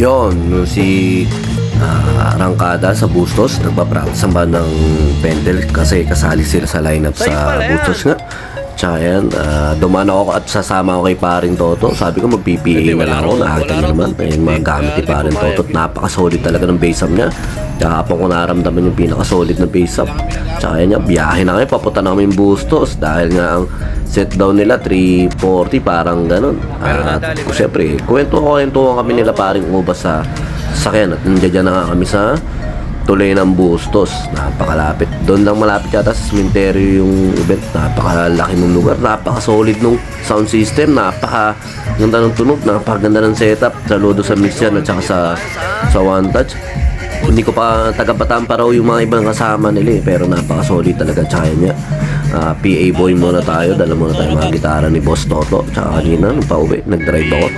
Yon, si ah, Arangkada sa Bustos, nagpa-practice bandang Pendel kasi kasali sila sa lineup sa Bustos nga. Tsaka yan, ah, dumaan ako at sasama ako kay paring Toto. Sabi ko mag-PPA na lang ako, nakakita niyo naman. Yung mga gamit ni paring Toto, napaka-solid talaga ng base up niya. Habang ko naramdaman yung pinaka-solid na base up. Tsaka yan, biyahe na kami, papunta na kami yung Bustos dahil nga ang set down nila 340 parang ganun. At syempre, kwento ko kwento kami nila paring ubas sa sakyan at nandiyan na nga kami sa tuloy ng Bustos. Napakalapit. Doon lang malapit yata sa cemetery yung event. Napakalaki ng lugar. Napaka-solid nung sound system. Napaka ganda ng tunog. Napakaganda ng setup. Saludo sa mix yan at saka sa, sa One Touch. Hindi ko pa taga-bataan pa raw yung mga ibang kasama nila eh. Pero napaka-solid talaga tsaka niya. Ah, PA boy muna tayo. Dala muna tayo mga gitara ni Boss Toto. Tsaka kanina nung pauwi, nag-drive ako.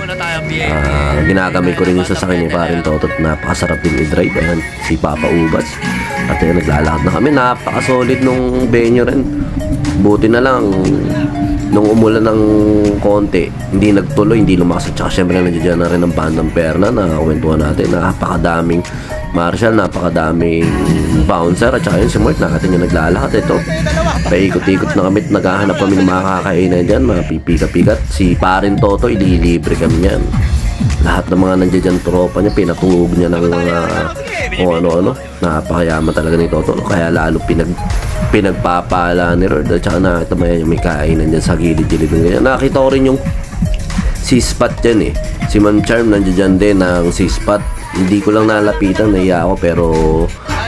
Ah, ginagamit ko rin yung sasakyan ni Parin Toto at napakasarap din i-drive. Ayan, si Papa Ubas. At ayan, naglalakad na kami. Napaka-solid nung venue rin. Buti na lang, nung umulan ng konti, hindi nagtuloy, hindi lumakas. At saka syempre nandiyan na rin ang bandang perna na kwentuhan natin. Napakadaming Marshall, napakadaming bouncer. At saka yun si Mark nakatin yung naglalakad. Ito paikot-ikot na kami naghahanap kami ng mga kakainan dyan mga pipika-pikat si parin Toto ililibre kami yan lahat ng mga nandiyan tropa niya pinatulog niya ng mga kung ano-ano. Napakayaman talaga ni Toto kaya lalo pinag pinagpapala ni Lord at saka nakita mo yan yung may kainan dyan sa gilid-gilid ng ganyan. Nakita ko rin yung C-spot dyan eh. Si Ma'am Charm nandiyan dyan din ng C-spot. Hindi ko lang nalapitan naiya ako pero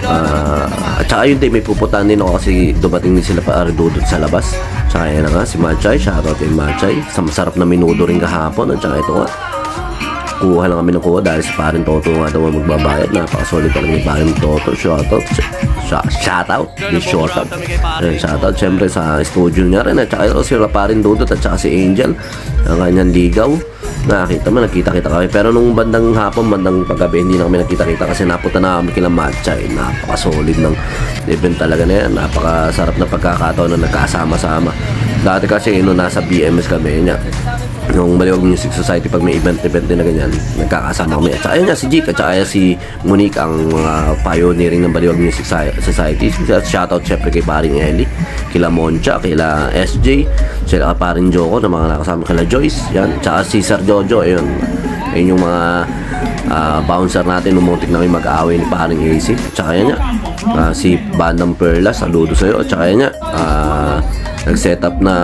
uh, at saka yun din may pupuntahan din ako kasi dumating din sila pa dudot sa labas. Tsaka yan nga si Machay shoutout kay Machay. Sa masarap na minudo rin kahapon at saka ito nga. Kuha lang kami ng kuha dahil si parin Toto nga daw magbabayad. Napakasolid talaga ni parin Toto shoutout Sh- shoutout di shoutout Ayan, shoutout syempre sa studio niya rin at saka sila parin Dudot at saka si Angel ang kanyang ligaw nakita mo, nakita-kita kami. Pero nung bandang hapon, bandang paggabi, hindi na kami nakita-kita kasi napunta na kami kila Matcha. Eh. Napaka-solid ng event talaga na yan. Napakasarap na pagkakataon na nagkasama-sama. Dati kasi nung nasa BMS kami, niya, nung Baliwag Music Society pag may event-event din na ganyan, nagkakasama kami. At saka yun nga, si Jake at saka si Monique ang mga pioneering ng Baliwag Music Society. Shoutout syempre kay Paring Ellie, kila Moncha, kila SJ, sila Paring Joko na mga nakasama kila Joyce, yan. Tsaka si Sir Jojo, ayun. Ayun yung mga uh, bouncer natin umuntik na may mag-away ni Paring AC. Tsaka yan nga, uh, si Bandang Perla, saludo sa'yo. Tsaka yan nga, uh, nag-set na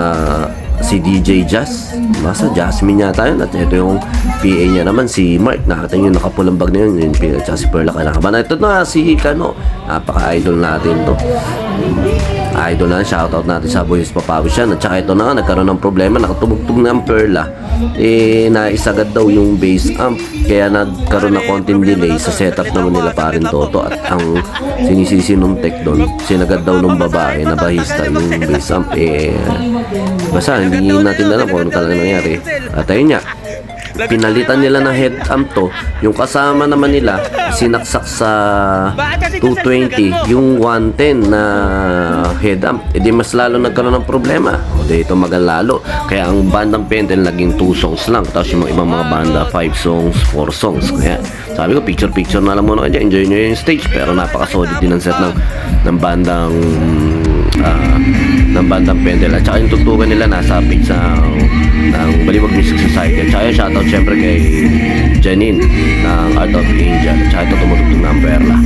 si DJ Jazz. Masa Jasmine yata yun. At ito yung PA niya naman, si Mark. Nakita nyo yung nakapulang bag na yun. Yung PA, at si Perla kinakabahan. Ito na si Kano. Napaka-idol natin to. Idol na, shoutout natin sa Boys Papawis yan. At saka ito na nga, nagkaroon ng problema. Nakatumugtog na ang Perla. Eh, naisagad daw yung bass amp. Kaya nagkaroon na konting delay sa setup naman nila parin Toto. At ang sinisisi nung tech doon, sinagad daw nung babae na bahista yung bass amp. Eh, basta hindi natin alam kung ano talaga nangyari. At ayun nga, pinalitan nila ng head amp to. Yung kasama naman nila sinaksak sa 220 yung 110 na head amp edi mas lalo nagkaroon ng problema. O di ito magal lalo kaya ang bandang Pendel naging 2 songs lang. Tapos yung mga ibang mga banda 5 songs 4 songs. Kaya sabi ko picture picture na lang muna kayo enjoy nyo yung stage. Pero napaka-solid din ang set ng, ng bandang uh, bandang Pendel. At saka yung tugtugan nila nasa page ng, ng Baliwag Music Society. At saka yung shoutout syempre kay Janine ng Art of Angel. At saka ito tumutugtog ng Perla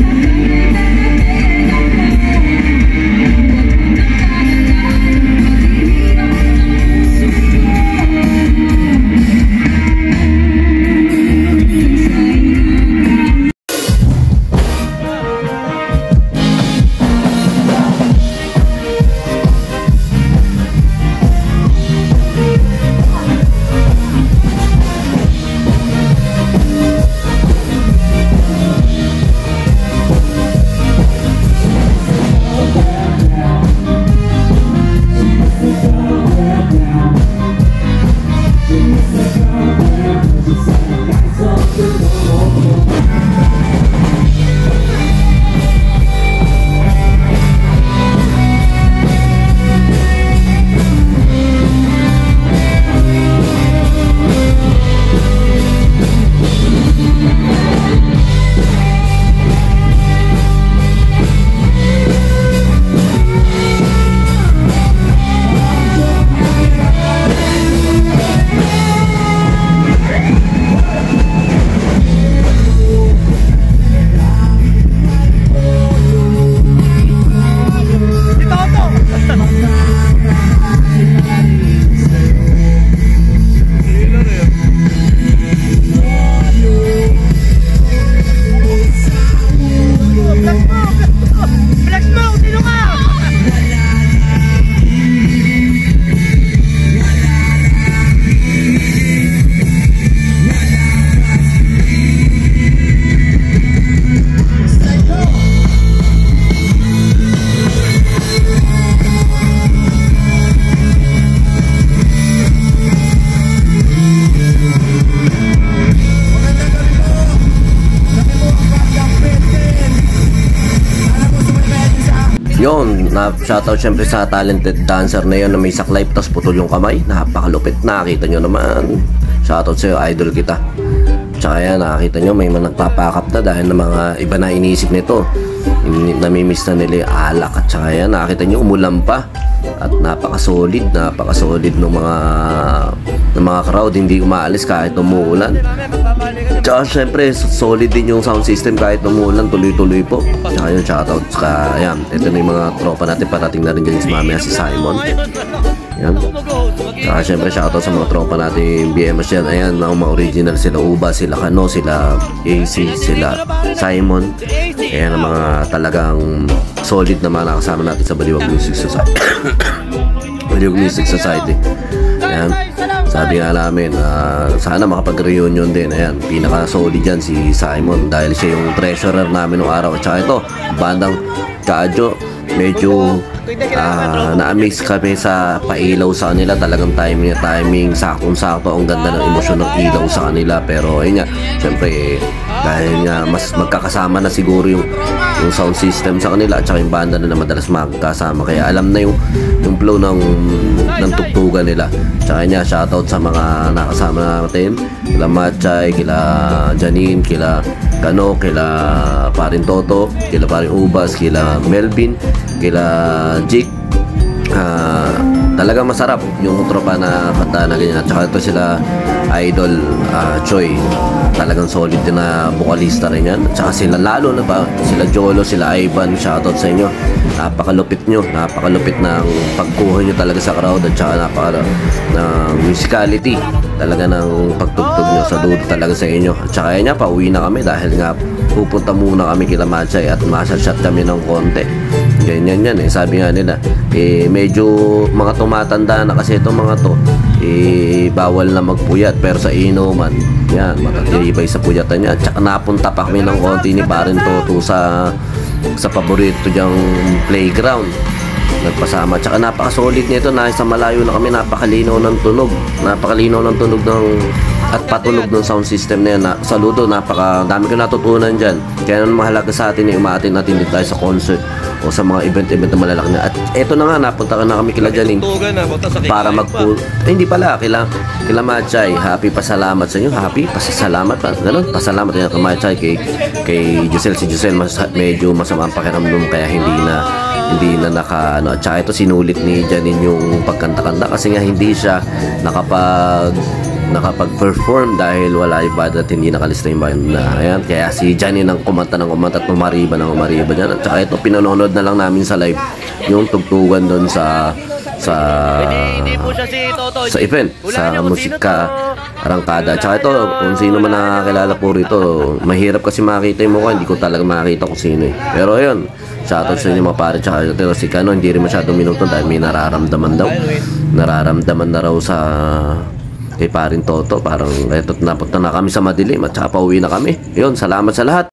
Yon, na shoutout syempre sa talented dancer na yon na may saklay tapos putol yung kamay. Napakalupit. Nakita nyo naman. Shoutout sa'yo, idol kita. Tsaka yan, nakakita nyo, may mga nagpapakap na dahil ng mga iba na iniisip nito. Namimiss na nila yung alak. At tsaka yan, nakakita nyo, umulan pa. At napaka-solid, napaka-solid ng mga ng mga crowd. Hindi umaalis kahit umuulan. Tsaka syempre, solid din yung sound system kahit umuulan, tuloy-tuloy po. Tsaka yung shoutout. Tsaka yan, ito na yung mga tropa natin. Parating na rin dyan si mamaya si Simon. Yan. Tsaka syempre shoutout sa mga tropa natin BMS yan. Ayan, mga mga original sila Uba, sila Kano, sila AC, sila Simon. Ayan ang mga talagang solid na mga nakasama natin sa Baliwag Music Society. Baliwag Music Society. Ayan. Sabi nga namin, ah, sana makapag-reunion din. Ayan, pinaka-solid dyan si Simon dahil siya yung treasurer namin nung araw. Tsaka ito, bandang Kaadyo, medyo ah, na-amaze kami sa pailaw sa kanila. Talagang timing na timing, saktong-sakto. Ang ganda ng emosyon ng ilaw sa kanila. Pero ayun nga, syempre, eh, dahil nga mas magkakasama na siguro yung, yung sound system sa kanila at saka yung banda na, na madalas magkasama. Kaya alam na yung, yung flow ng, ng tugtugan nila. Tsaka niya, shoutout sa mga nakasama natin. Kila Machay, kila Janine, kila Kano, kila Parin Toto, kila Parin Ubas, kila Melvin, kila Jake. Ah, talaga masarap yung tropa na kanta na ganyan. At saka ito sila Idol ah, Choi. Talagang solid din na vocalista rin yan. At saka sila lalo na ba, sila Jolo, sila Ivan, shoutout sa inyo. Napakalupit nyo, napakalupit ng pagkuha nyo talaga sa crowd at saka napaka ng musicality talaga ng pagtugtog nyo. Saludo talaga sa inyo. At saka yan nga, pauwi na kami dahil nga pupunta muna kami kila Machay at masashot kami ng konti. Ganyan yan eh. Sabi nga nila, eh, medyo mga tumatanda na kasi itong mga to, eh, bawal na magpuyat. Pero sa inuman, yan, makakiribay sa puyatan niya. Tsaka napunta pa kami ng konti ni Parin Toto sa sa paborito diyang playground nagpasama tsaka napaka-solid nito na sa malayo na kami napakalinaw ng tunog napakalinaw ng tunog ng at patunog ng sound system na yan na, saludo napaka dami ko natutunan dyan kaya naman mahalaga sa atin eh, umaatin natin dito tayo sa concert o sa mga event-event na malalaki na. At eto na nga napunta ka na kami kila Janine para magpu eh, hindi pala kila kila Machay happy pasalamat sa inyo happy pasasalamat pa ganun pasalamat niya kay Machay kay kay Giselle. Si Giselle mas, medyo masama ang pakiramdam kaya hindi na hindi na naka ano at saka ito sinulit ni Janine yung pagkanta-kanta kasi nga hindi siya nakapag nakapag-perform dahil wala band at hindi nakalista yung band na ayan. Kaya si Janine ang kumanta ng kumanta at umariba ng umariba dyan. At saka ito pinanonood na lang namin sa live yung tugtugan doon sa sa sa event sa musika arangkada. Tsaka ito kung sino man nakakilala po rito mahirap kasi makita yung mukha. Hindi ko talaga makita kung sino eh. Pero ayun shoutout sa inyo mga pare. Tsaka ito si Kano hindi rin masyadong minuto dahil may nararamdaman daw. Nararamdaman na raw sa kay parin Toto parang eto napunta na kami sa madilim at saka pauwi na kami. Yun salamat sa lahat